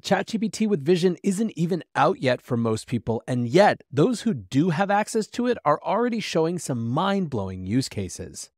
ChatGPT with Vision isn't even out yet for most people, and yet those who do have access to it are already showing some mind blowing use cases.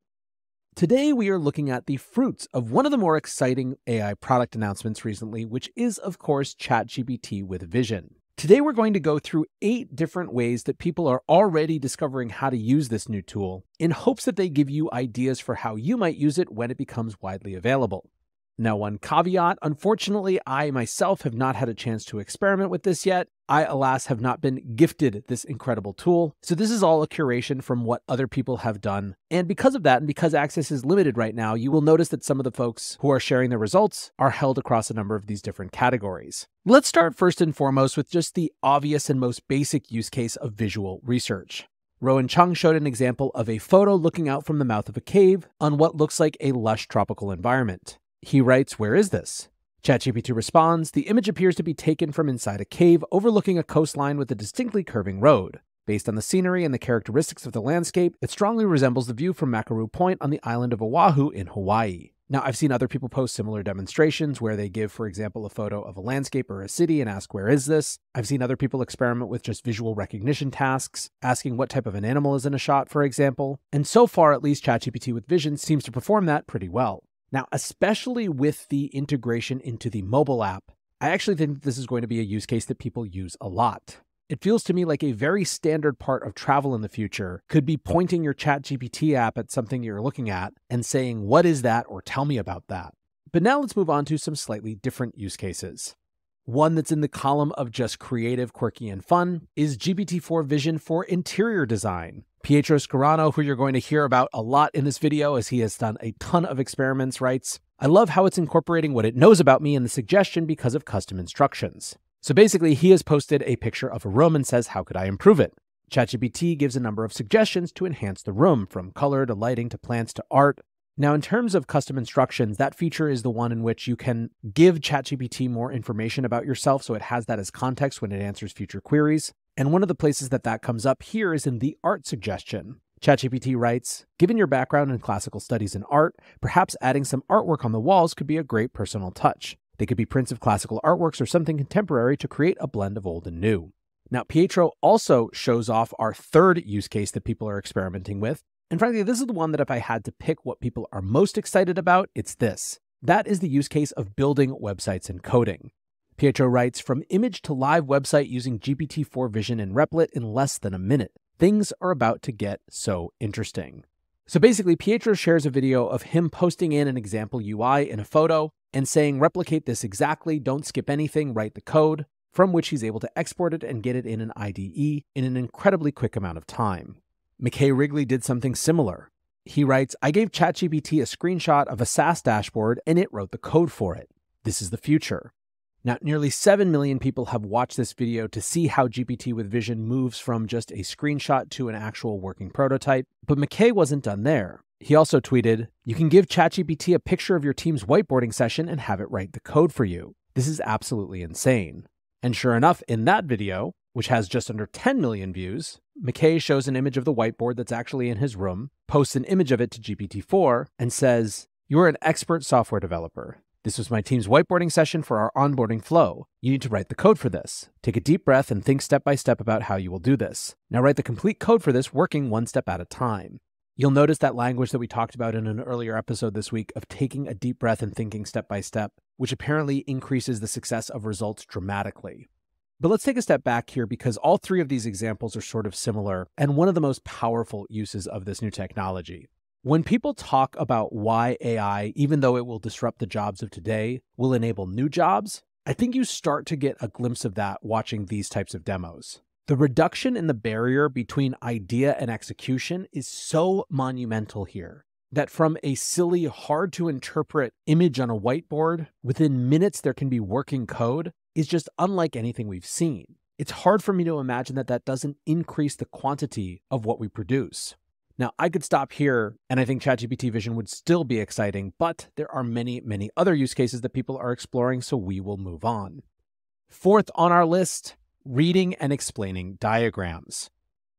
Today, we are looking at the fruits of one of the more exciting AI product announcements recently, which is, of course, ChatGPT with Vision. Today, we're going to go through eight different ways that people are already discovering how to use this new tool in hopes that they give you ideas for how you might use it when it becomes widely available. Now, one caveat unfortunately, I myself have not had a chance to experiment with this yet. I, alas, have not been gifted this incredible tool. So, this is all a curation from what other people have done. And because of that, and because access is limited right now, you will notice that some of the folks who are sharing their results are held across a number of these different categories. Let's start first and foremost with just the obvious and most basic use case of visual research. Rowan Cheung showed an example of a photo looking out from the mouth of a cave on what looks like a lush tropical environment. He writes, Where is this? ChatGPT responds, The image appears to be taken from inside a cave overlooking a coastline with a distinctly curving road. Based on the scenery and the characteristics of the landscape, it strongly resembles the view from Makaru Point on the island of Oahu in Hawaii. Now, I've seen other people post similar demonstrations where they give, for example, a photo of a landscape or a city and ask, Where is this? I've seen other people experiment with just visual recognition tasks, asking what type of an animal is in a shot, for example. And so far, at least, ChatGPT with Vision seems to perform that pretty well. Now, especially with the integration into the mobile app, I actually think this is going to be a use case that people use a lot. It feels to me like a very standard part of travel in the future could be pointing your ChatGPT app at something you're looking at and saying, What is that? or tell me about that. But now let's move on to some slightly different use cases. One that's in the column of just creative, quirky, and fun is GPT-4 Vision for interior design. Pietro Schirano, who you're going to hear about a lot in this video as he has done a ton of experiments, writes, I love how it's incorporating what it knows about me in the suggestion because of custom instructions. So basically, he has posted a picture of a room and says, How could I improve it? ChatGPT gives a number of suggestions to enhance the room, from color to lighting to plants to art. Now, in terms of custom instructions, that feature is the one in which you can give ChatGPT more information about yourself so it has that as context when it answers future queries. And one of the places that that comes up here is in the art suggestion. ChatGPT writes Given your background in classical studies and art, perhaps adding some artwork on the walls could be a great personal touch. They could be prints of classical artworks or something contemporary to create a blend of old and new. Now, Pietro also shows off our third use case that people are experimenting with, and frankly, this is the one that if I had to pick what people are most excited about, it's this. That is the use case of building websites and coding. Pietro writes From image to live website using GPT 4 Vision and Replit in less than a minute. Things are about to get so interesting. So basically, Pietro shares a video of him posting in an example UI in a photo and saying, replicate this exactly, don't skip anything, write the code, from which he's able to export it and get it in an IDE in an incredibly quick amount of time. McKay Wrigley did something similar. He writes, I gave ChatGPT a screenshot of a SaaS dashboard and it wrote the code for it. This is the future. Now, nearly 7 million people have watched this video to see how GPT with Vision moves from just a screenshot to an actual working prototype. But McKay wasn't done there. He also tweeted, You can give ChatGPT a picture of your team's whiteboarding session and have it write the code for you. This is absolutely insane. And sure enough, in that video, which has just under 10 million views, McKay shows an image of the whiteboard that's actually in his room, posts an image of it to GPT-4, and says, You're an expert software developer. This was my team's whiteboarding session for our onboarding flow. You need to write the code for this. Take a deep breath and think step by step about how you will do this. Now write the complete code for this, working one step at a time. You'll notice that language that we talked about in an earlier episode this week of taking a deep breath and thinking step by step, which apparently increases the success of results dramatically. But let's take a step back here because all three of these examples are sort of similar and one of the most powerful uses of this new technology. When people talk about why AI, even though it will disrupt the jobs of today, will enable new jobs, I think you start to get a glimpse of that watching these types of demos. The reduction in the barrier between idea and execution is so monumental here that from a silly, hard to interpret image on a whiteboard, within minutes there can be working code is just unlike anything we've seen. It's hard for me to imagine that that doesn't increase the quantity of what we produce. Now, I could stop here and I think ChatGPT Vision would still be exciting, but there are many, many other use cases that people are exploring, so we will move on. Fourth on our list reading and explaining diagrams.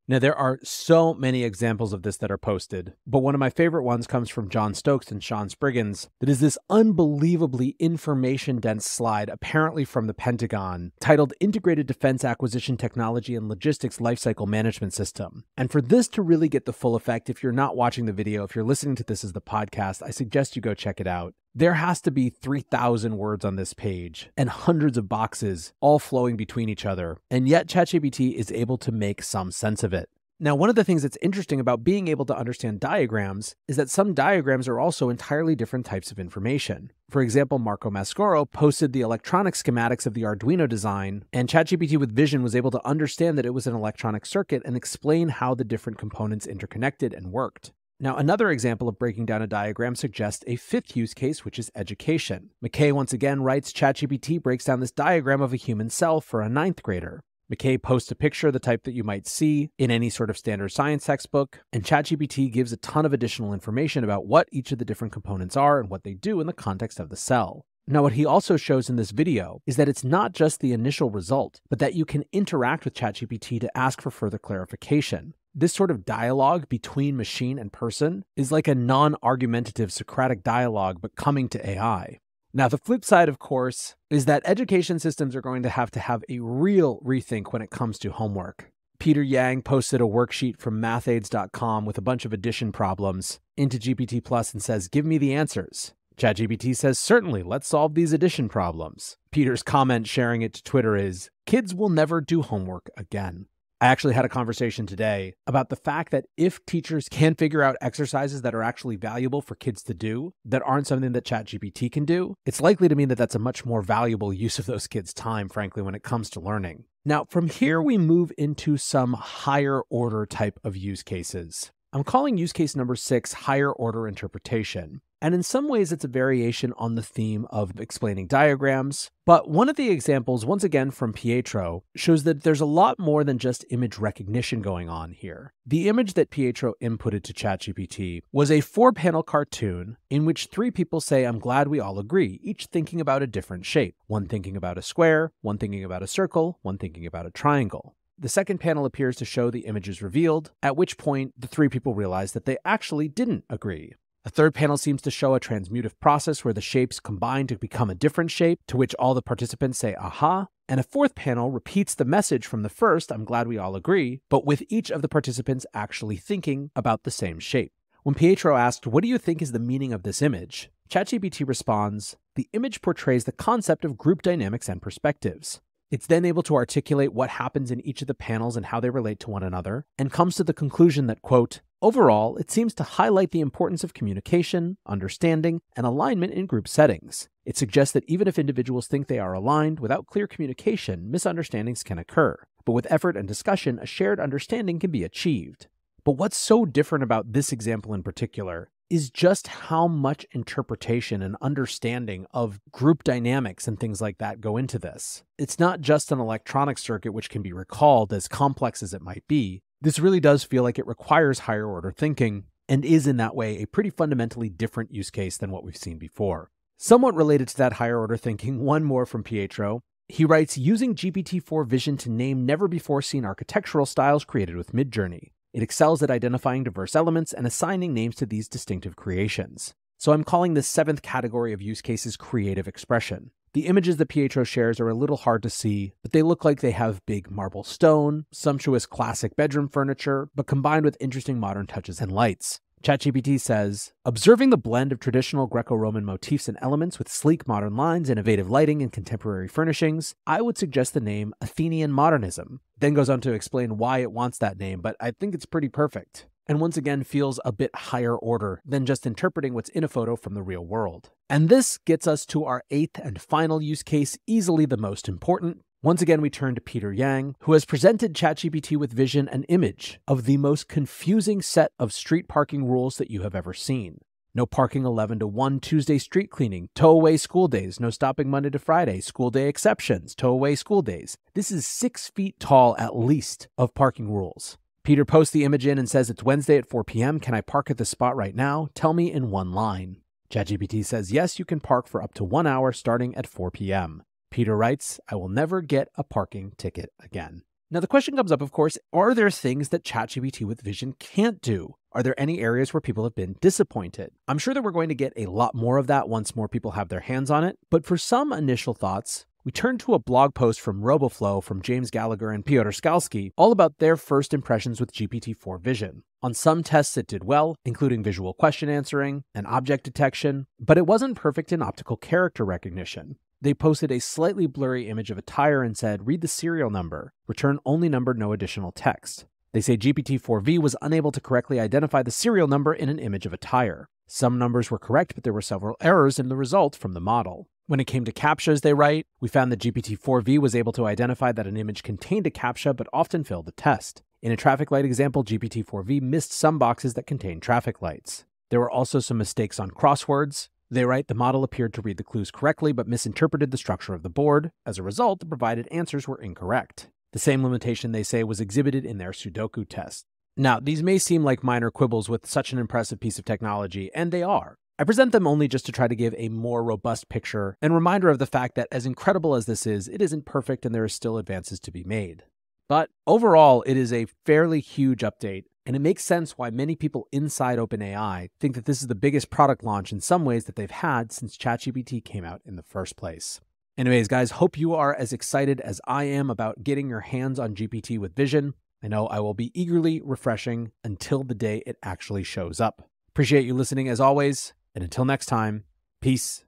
Now, there are so many examples of this that are posted, but one of my favorite ones comes from John Stokes and Sean Spriggins. That is this unbelievably information dense slide, apparently from the Pentagon, titled Integrated Defense Acquisition Technology and Logistics Lifecycle Management System. And for this to really get the full effect, if you're not watching the video, if you're listening to this as the podcast, I suggest you go check it out. There has to be 3,000 words on this page and hundreds of boxes all flowing between each other. And yet, ChatGPT is able to make some sense of it. Now, one of the things that's interesting about being able to understand diagrams is that some diagrams are also entirely different types of information. For example, Marco Mascorro posted the electronic schematics of the Arduino design, and ChatGPT with Vision was able to understand that it was an electronic circuit and explain how the different components interconnected and worked. Now, another example of breaking down a diagram suggests a fifth use case, which is education. McKay once again writes ChatGPT breaks down this diagram of a human cell for a ninth grader. McKay posts a picture of the type that you might see in any sort of standard science textbook, and ChatGPT gives a ton of additional information about what each of the different components are and what they do in the context of the cell. Now, what he also shows in this video is that it's not just the initial result, but that you can interact with ChatGPT to ask for further clarification this sort of dialogue between machine and person is like a non argumentative Socratic dialogue, but coming to AI. Now, the flip side, of course, is that education systems are going to have to have a real rethink when it comes to homework. Peter Yang posted a worksheet from mathaids.com with a bunch of addition problems into GPT Plus and says, Give me the answers. ChatGPT says, Certainly, let's solve these addition problems. Peter's comment sharing it to Twitter is, Kids will never do homework again. I actually had a conversation today about the fact that if teachers can figure out exercises that are actually valuable for kids to do that aren't something that ChatGPT can do, it's likely to mean that that's a much more valuable use of those kids' time, frankly, when it comes to learning. Now, from here, we move into some higher order type of use cases. I'm calling use case number six higher order interpretation. And in some ways, it's a variation on the theme of explaining diagrams. But one of the examples, once again from Pietro, shows that there's a lot more than just image recognition going on here. The image that Pietro inputted to ChatGPT was a four panel cartoon in which three people say, I'm glad we all agree, each thinking about a different shape. One thinking about a square, one thinking about a circle, one thinking about a triangle. The second panel appears to show the images revealed, at which point the three people realize that they actually didn't agree. A third panel seems to show a transmutive process where the shapes combine to become a different shape, to which all the participants say aha. And a fourth panel repeats the message from the first, I'm glad we all agree, but with each of the participants actually thinking about the same shape. When Pietro asked, What do you think is the meaning of this image? ChatGPT responds, The image portrays the concept of group dynamics and perspectives. It's then able to articulate what happens in each of the panels and how they relate to one another, and comes to the conclusion that, quote, Overall, it seems to highlight the importance of communication, understanding, and alignment in group settings. It suggests that even if individuals think they are aligned, without clear communication, misunderstandings can occur. But with effort and discussion, a shared understanding can be achieved. But what's so different about this example in particular is just how much interpretation and understanding of group dynamics and things like that go into this. It's not just an electronic circuit which can be recalled, as complex as it might be, this really does feel like it requires higher order thinking and is in that way a pretty fundamentally different use case than what we've seen before. Somewhat related to that higher order thinking, one more from Pietro. He writes using GPT 4 Vision to name never before seen architectural styles created with Midjourney. It excels at identifying diverse elements and assigning names to these distinctive creations. So I'm calling this seventh category of use cases creative expression. The images that Pietro shares are a little hard to see, but they look like they have big marble stone, sumptuous classic bedroom furniture, but combined with interesting modern touches and lights. ChatGPT says, observing the blend of traditional Greco Roman motifs and elements with sleek modern lines, innovative lighting, and contemporary furnishings, I would suggest the name Athenian Modernism. Then goes on to explain why it wants that name, but I think it's pretty perfect and once again feels a bit higher order than just interpreting what's in a photo from the real world. And this gets us to our eighth and final use case, easily the most important. Once again, we turn to Peter Yang, who has presented ChatGPT with Vision an image of the most confusing set of street parking rules that you have ever seen. No parking 11 to 1 Tuesday street cleaning, tow away school days, no stopping Monday to Friday, school day exceptions, tow away school days. This is six feet tall at least of parking rules. Peter posts the image in and says, It's Wednesday at 4 p.m. Can I park at the spot right now? Tell me in one line. ChatGPT says, Yes, you can park for up to one hour starting at 4 p.m. Peter writes, I will never get a parking ticket again. Now, the question comes up, of course are there things that ChatGPT with Vision can't do? Are there any areas where people have been disappointed? I'm sure that we're going to get a lot more of that once more people have their hands on it, but for some initial thoughts, we turn to a blog post from RoboFlow from James Gallagher and Piotr Skalski, all about their first impressions with GPT 4 Vision. On some tests, it did well, including visual question answering and object detection, but it wasn't perfect in optical character recognition. They posted a slightly blurry image of a tire and said, read the serial number, return only number, no additional text. They say GPT 4v was unable to correctly identify the serial number in an image of a tire. Some numbers were correct, but there were several errors in the result from the model. When it came to CAPTCHAs, they write, we found that GPT 4v was able to identify that an image contained a CAPTCHA but often failed the test. In a traffic light example, GPT 4v missed some boxes that contained traffic lights. There were also some mistakes on crosswords, they write the model appeared to read the clues correctly but misinterpreted the structure of the board. As a result, the provided answers were incorrect. The same limitation they say was exhibited in their Sudoku test. Now, these may seem like minor quibbles with such an impressive piece of technology, and they are. I present them only just to try to give a more robust picture and reminder of the fact that, as incredible as this is, it isn't perfect and there are still advances to be made. But overall, it is a fairly huge update, and it makes sense why many people inside OpenAI think that this is the biggest product launch in some ways that they've had since ChatGPT came out in the first place. Anyways, guys, hope you are as excited as I am about getting your hands on GPT with Vision. I know I will be eagerly refreshing until the day it actually shows up. Appreciate you listening as always, and until next time, peace